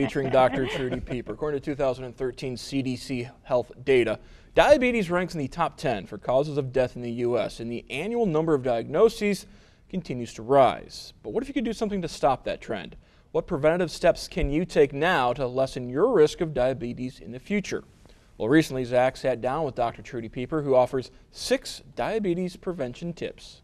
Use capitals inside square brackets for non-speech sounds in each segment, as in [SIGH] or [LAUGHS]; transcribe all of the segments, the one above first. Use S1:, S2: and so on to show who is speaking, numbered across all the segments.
S1: featuring Dr. Trudy Pieper. According to 2013 CDC health data, diabetes ranks in the top 10 for causes of death in the U.S., and the annual number of diagnoses continues to rise. But what if you could do something to stop that trend? What preventative steps can you take now to lessen your risk of diabetes in the future? Well, recently, Zach sat down with Dr. Trudy Pieper, who offers six diabetes prevention tips.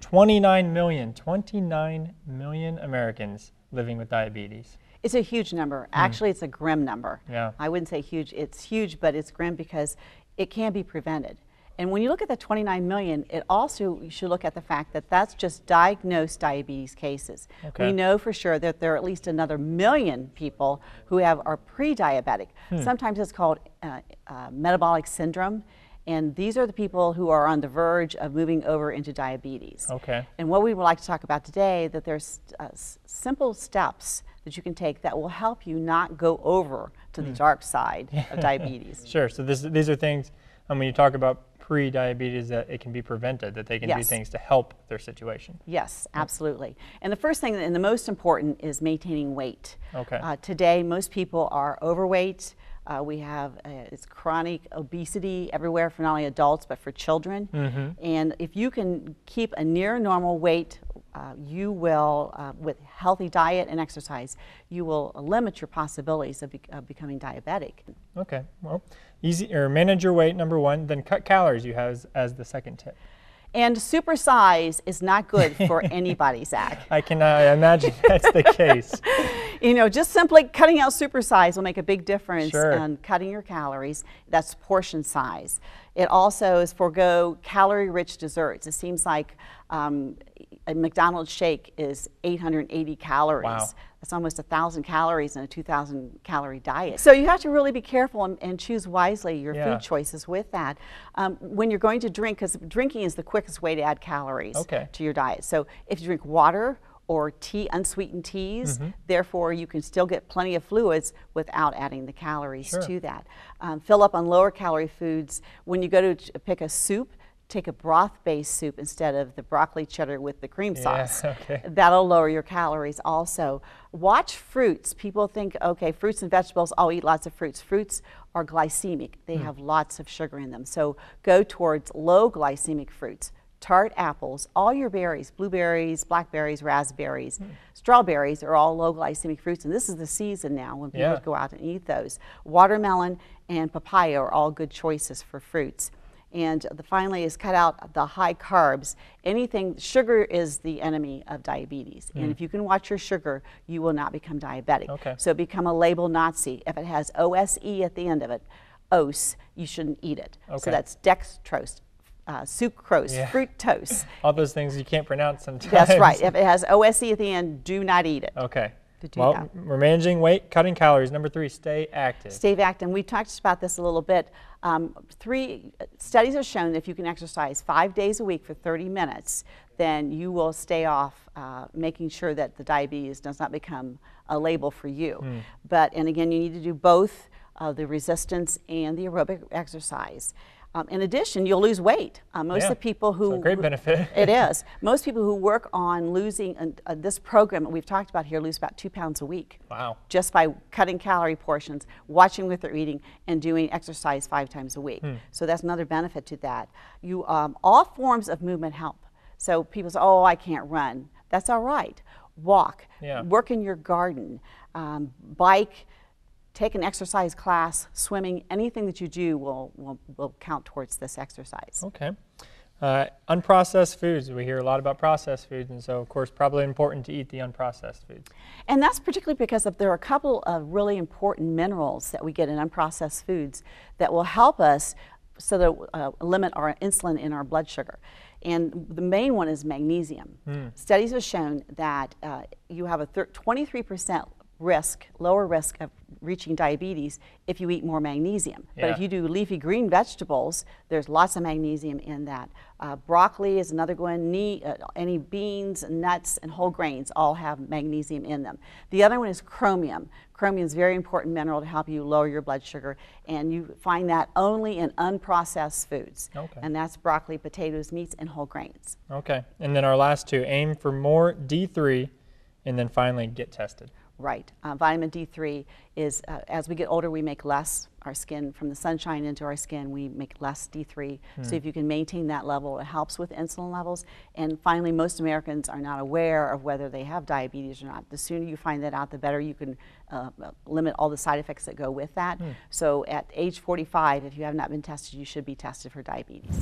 S2: 29 million, 29 million Americans living with diabetes.
S3: It's a huge number. Mm. Actually, it's a grim number.
S2: Yeah.
S3: I wouldn't say huge. It's huge, but it's grim because it can be prevented. And when you look at the 29 million, it also you should look at the fact that that's just diagnosed diabetes cases. Okay. We know for sure that there are at least another million people who have are pre-diabetic. Hmm. Sometimes it's called uh, uh, metabolic syndrome. And these are the people who are on the verge of moving over into diabetes.
S2: Okay.
S3: And what we would like to talk about today, that there's uh, simple steps that you can take that will help you not go over to the hmm. dark side [LAUGHS] of diabetes.
S2: Sure. So this, these are things, when you talk about pre-diabetes that it can be prevented, that they can yes. do things to help their situation.
S3: Yes, absolutely. And the first thing and the most important is maintaining weight.
S2: Okay.
S3: Uh, today, most people are overweight. Uh, we have uh, it's chronic obesity everywhere for not only adults but for children. Mm-hmm. And if you can keep a near normal weight, uh, you will, uh, with healthy diet and exercise, you will limit your possibilities of, be- of, becoming diabetic.
S2: Okay, well, easy or manage your weight number one, then cut calories. You have as, as the second tip.
S3: And supersize is not good for [LAUGHS] anybody, Zach.
S2: I can uh, imagine that's the case. [LAUGHS]
S3: you know, just simply cutting out supersize will make a big difference
S2: sure.
S3: in cutting your calories. That's portion size. It also is forego calorie-rich desserts. It seems like um, a McDonald's shake is 880 calories.
S2: Wow.
S3: That's almost 1,000 calories in a 2,000 calorie diet. So you have to really be careful and, and choose wisely your
S2: yeah.
S3: food choices with that. Um, when you're going to drink, because drinking is the quickest way to add calories
S2: okay.
S3: to your diet. So if you drink water or tea, unsweetened teas. Mm-hmm. Therefore, you can still get plenty of fluids without adding the calories
S2: sure.
S3: to that. Um, fill up on lower calorie foods. When you go to pick a soup, take a broth-based soup instead of the broccoli cheddar with the cream sauce.
S2: Yeah, [LAUGHS] okay.
S3: That'll lower your calories also. Watch fruits. People think, okay, fruits and vegetables, I'll eat lots of fruits. Fruits are glycemic. They mm. have lots of sugar in them. So go towards low glycemic fruits tart apples, all your berries, blueberries, blackberries, raspberries, mm. strawberries are all low glycemic fruits. And this is the season now when people
S2: yeah.
S3: go out and eat those. Watermelon and papaya are all good choices for fruits. And the finally is cut out the high carbs. Anything, sugar is the enemy of diabetes. Mm. And if you can watch your sugar, you will not become diabetic.
S2: Okay.
S3: So become a label Nazi. If it has OSE at the end of it, OS, you shouldn't eat it.
S2: Okay.
S3: So that's dextrose, uh, sucrose,
S2: yeah.
S3: fructose. [LAUGHS]
S2: All those things you can't pronounce sometimes.
S3: That's right. If it has OSE at the end, do not eat it.
S2: Okay. well, we're managing weight, cutting calories. Number three, stay active.
S3: Stay active. And we talked about this a little bit. Um, three studies have shown that if you can exercise five days a week for 30 minutes, then you will stay off uh, making sure that the diabetes does not become a label for you. Mm. But, and again, you need to do both uh, the resistance and the aerobic exercise. Um, in addition, you'll lose weight. Uh, most
S2: yeah.
S3: of the people who
S2: so great benefit. [LAUGHS]
S3: it is. [LAUGHS] Most people who work on losing uh, uh, this program that we've talked about here lose about two pounds a week.
S2: Wow!
S3: Just by cutting calorie portions, watching what they're eating, and doing exercise five times a week. Hmm. So that's another benefit to that. You um, all forms of movement help. So people say, "Oh, I can't run." That's all right. Walk.
S2: Yeah.
S3: Work in your garden. Um, bike take an exercise class, swimming, anything that you do will, will, will count towards this exercise.
S2: Okay. Uh, unprocessed foods. We hear a lot about processed foods, and so, of course, probably important to eat the unprocessed foods.
S3: And that's particularly because of, there are a couple of really important minerals that we get in unprocessed foods that will help us so that uh, limit our insulin in our blood sugar. And the main one is magnesium. Mm. Studies have shown that uh, you have a 23% risk, lower risk of reaching diabetes if you eat more magnesium.
S2: Yeah.
S3: But if you do leafy green vegetables, there's lots of magnesium in that. Uh, broccoli is another one. Knee, uh, any beans, nuts, and whole grains all have magnesium in them. The other one is chromium. Chromium is a very important mineral to help you lower your blood sugar, and you find that only in unprocessed foods.
S2: Okay.
S3: And that's broccoli, potatoes, meats, and whole grains.
S2: Okay. And then our last two aim for more D3 and then finally get tested.
S3: Right. Uh, vitamin D3 is, uh, as we get older, we make less. Our skin, from the sunshine into our skin, we make less D3. So if you can maintain that level, it helps with insulin levels. And finally, most Americans are not aware of whether they have diabetes or not. The sooner you find that out, the better you can uh, limit all the side effects that go with that. So at age 45, if you have not been tested, you should be tested for diabetes.